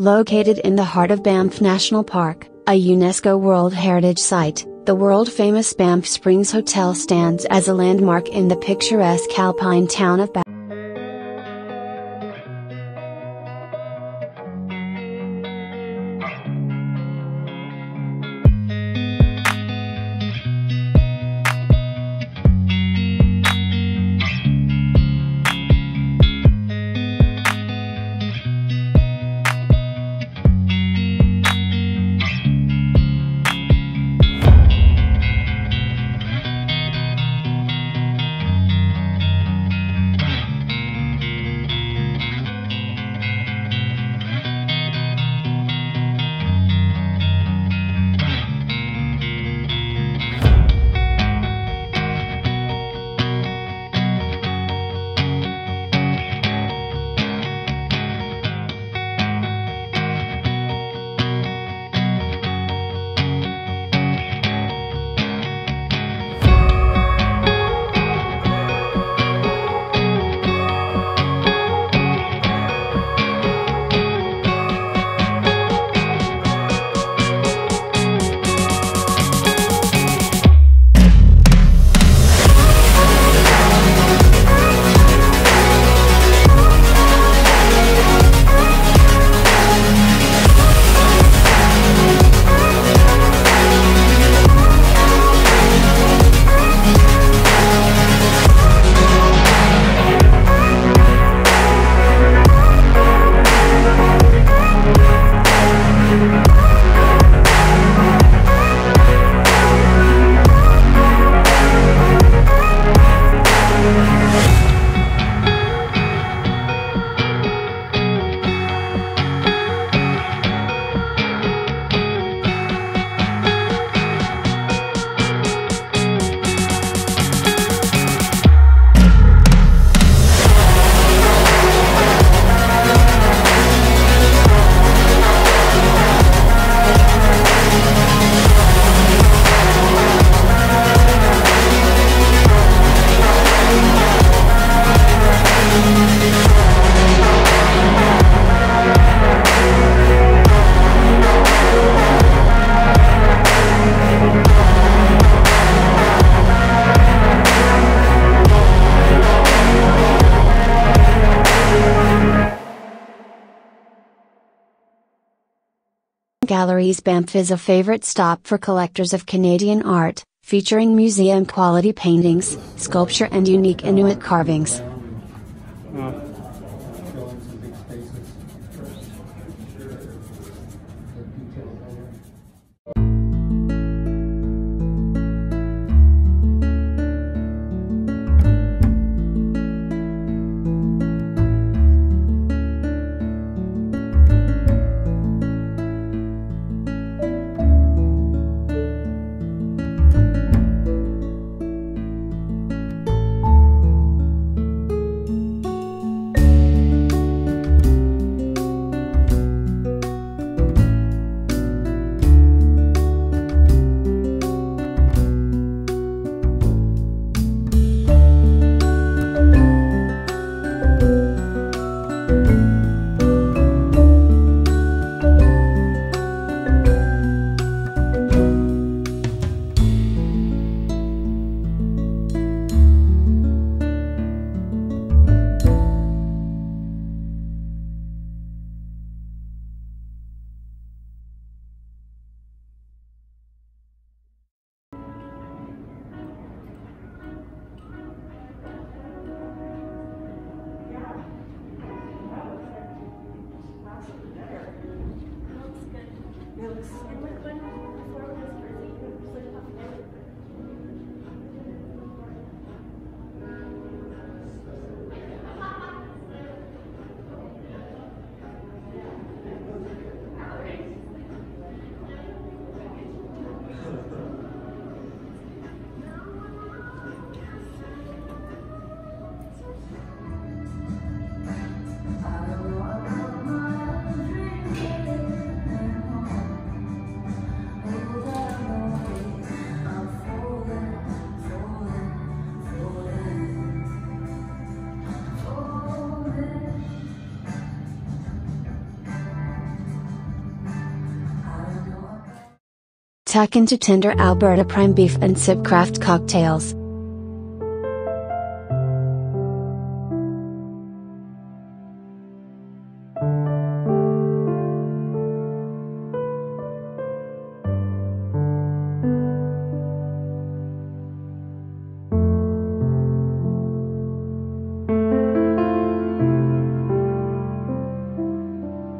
Located in the heart of Banff National Park, a UNESCO World Heritage Site, the world famous Banff Springs Hotel stands as a landmark in the picturesque alpine town of Banff. Galleries Banff is a favorite stop for collectors of Canadian art, featuring museum quality paintings, sculpture, and unique Inuit carvings. books. Tuck into tender Alberta prime beef and sip craft cocktails.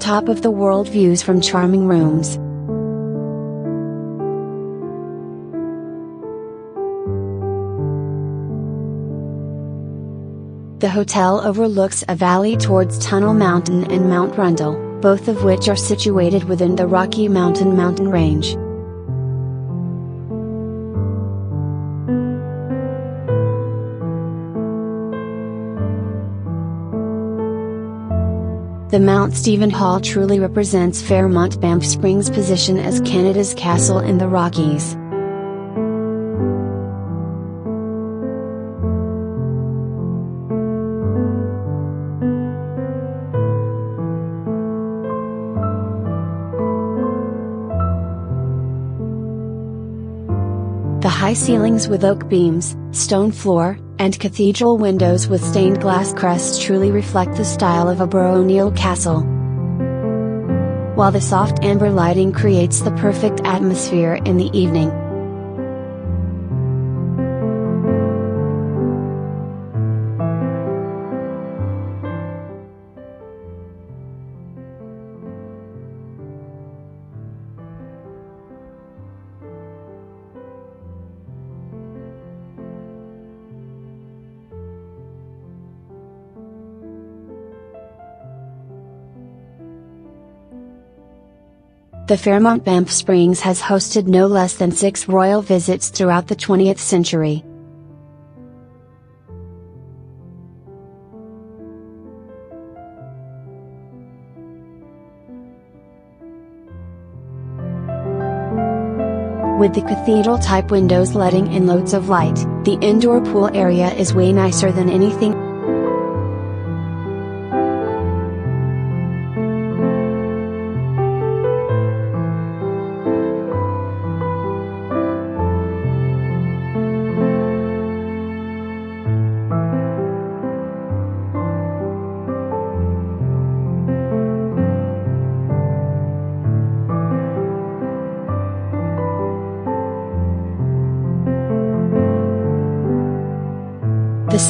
top of the world views from charming rooms. The hotel overlooks a valley towards Tunnel Mountain and Mount Rundle, both of which are situated within the Rocky Mountain mountain range. The Mount Stephen Hall truly represents Fairmont Banff Springs' position as Canada's castle in the Rockies. High ceilings with oak beams, stone floor, and cathedral windows with stained glass crests truly reflect the style of a baronial castle. While the soft amber lighting creates the perfect atmosphere in the evening, The Fairmont Banff Springs has hosted no less than six royal visits throughout the 20th century. With the cathedral type windows letting in loads of light, the indoor pool area is way nicer than anything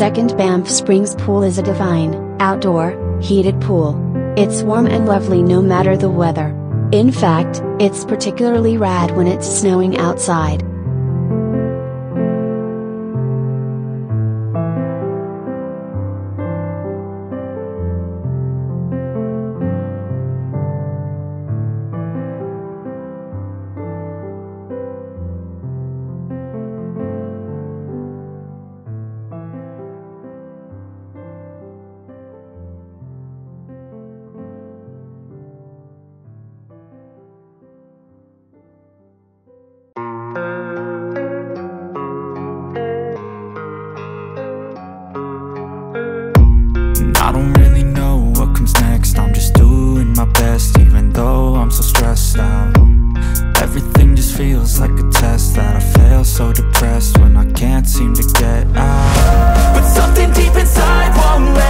second Banff Springs pool is a divine, outdoor, heated pool. It's warm and lovely no matter the weather. In fact, it's particularly rad when it's snowing outside. Test that I fail so depressed when I can't seem to get out. But something deep inside won't let